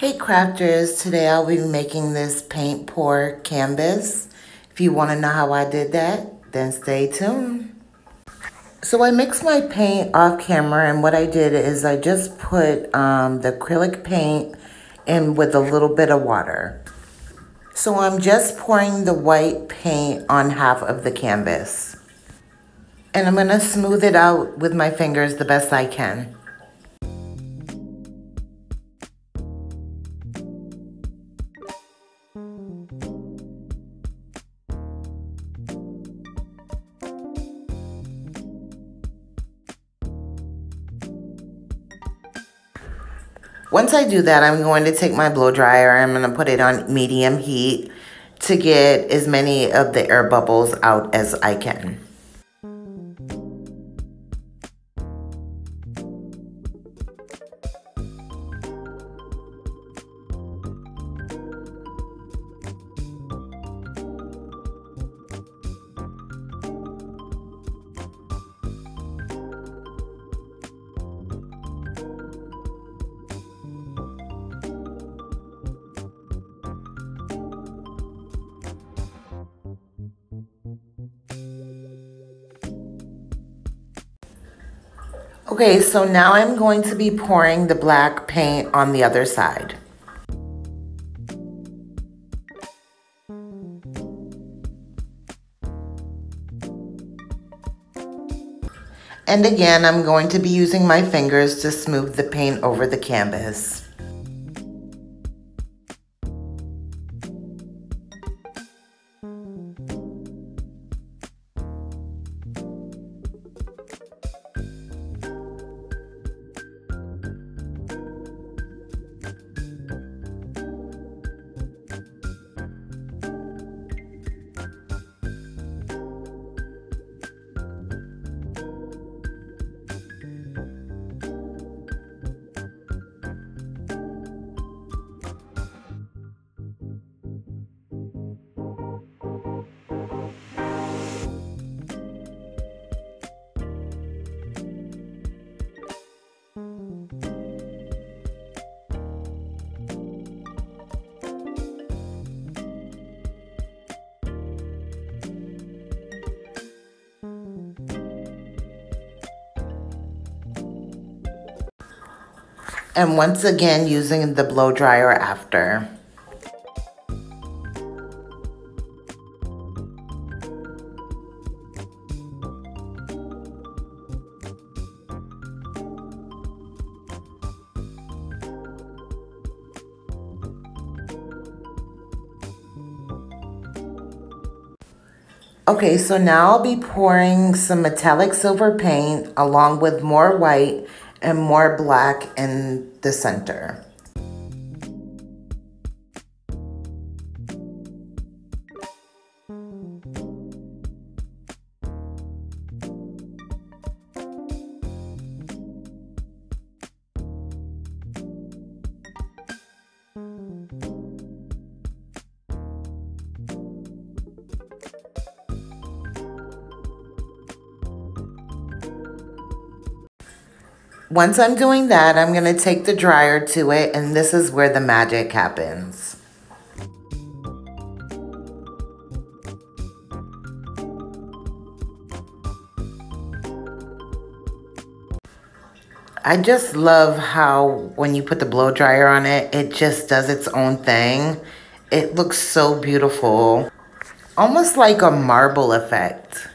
Hey crafters, today I'll be making this paint pour canvas. If you want to know how I did that, then stay tuned. So I mixed my paint off camera and what I did is I just put um, the acrylic paint in with a little bit of water. So I'm just pouring the white paint on half of the canvas. And I'm going to smooth it out with my fingers the best I can. Once I do that, I'm going to take my blow dryer. I'm going to put it on medium heat to get as many of the air bubbles out as I can. Okay, so now I'm going to be pouring the black paint on the other side. And again, I'm going to be using my fingers to smooth the paint over the canvas. And once again using the blow dryer after. Okay, so now I'll be pouring some metallic silver paint along with more white and more black in the center. Once I'm doing that, I'm going to take the dryer to it, and this is where the magic happens. I just love how when you put the blow dryer on it, it just does its own thing. It looks so beautiful. Almost like a marble effect.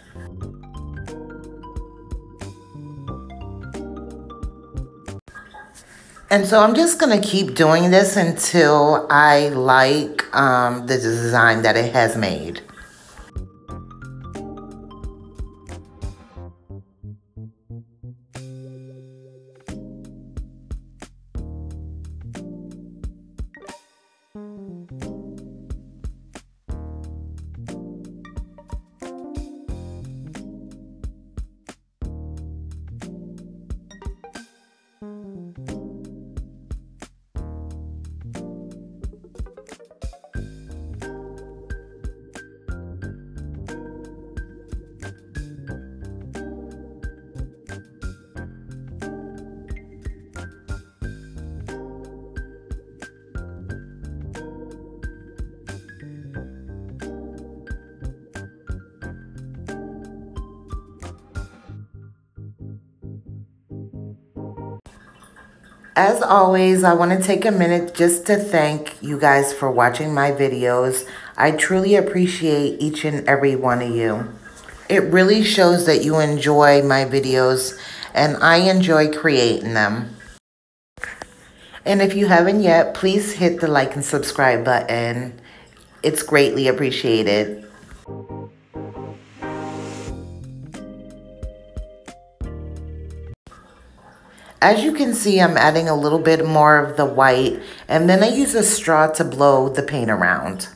And so I'm just going to keep doing this until I like um, the design that it has made. As always, I want to take a minute just to thank you guys for watching my videos. I truly appreciate each and every one of you. It really shows that you enjoy my videos and I enjoy creating them. And if you haven't yet, please hit the like and subscribe button. It's greatly appreciated. As you can see, I'm adding a little bit more of the white and then I use a straw to blow the paint around.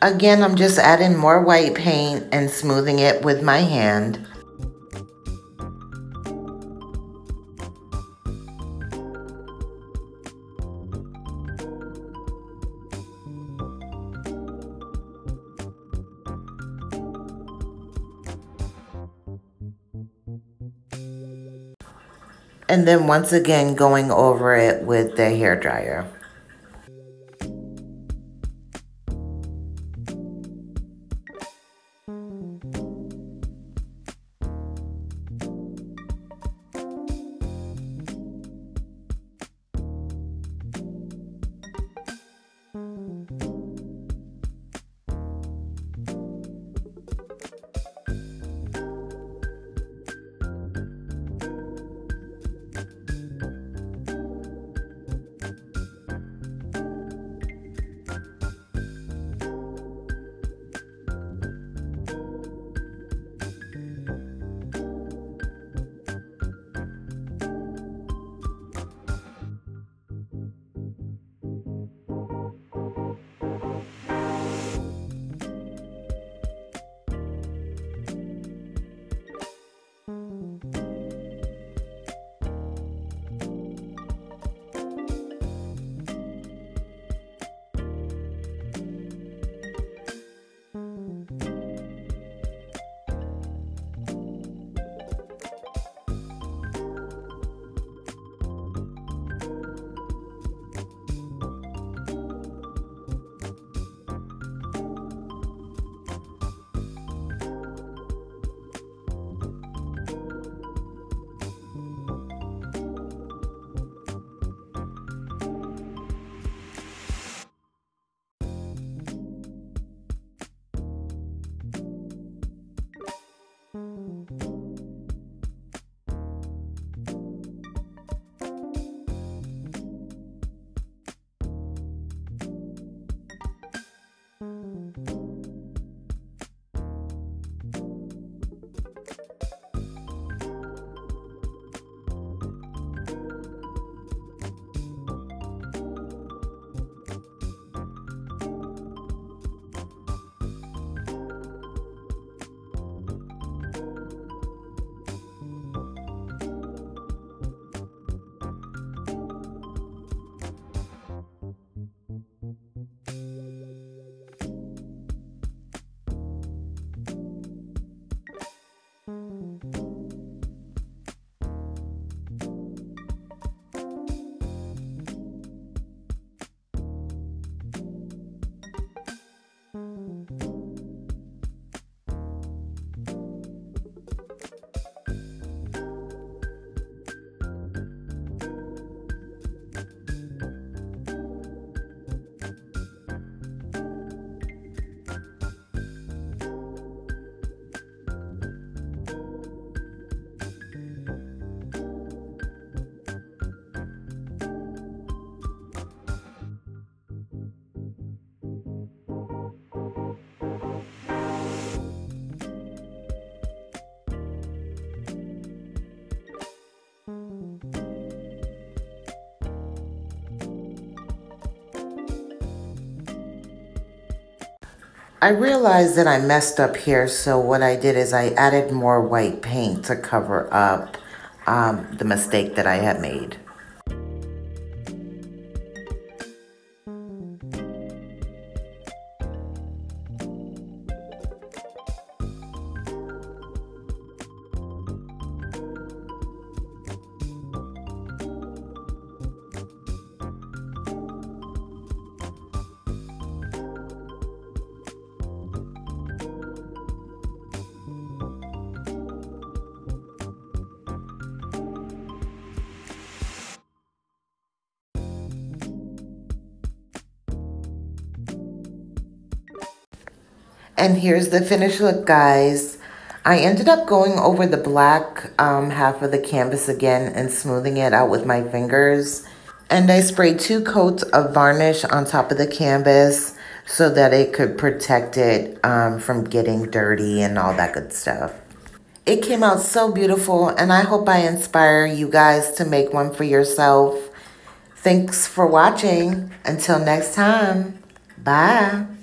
Again, I'm just adding more white paint and smoothing it with my hand. And then once again going over it with the hair dryer. I realized that I messed up here, so what I did is I added more white paint to cover up um, the mistake that I had made. And here's the finished look, guys. I ended up going over the black um, half of the canvas again and smoothing it out with my fingers. And I sprayed two coats of varnish on top of the canvas so that it could protect it um, from getting dirty and all that good stuff. It came out so beautiful and I hope I inspire you guys to make one for yourself. Thanks for watching. Until next time, bye.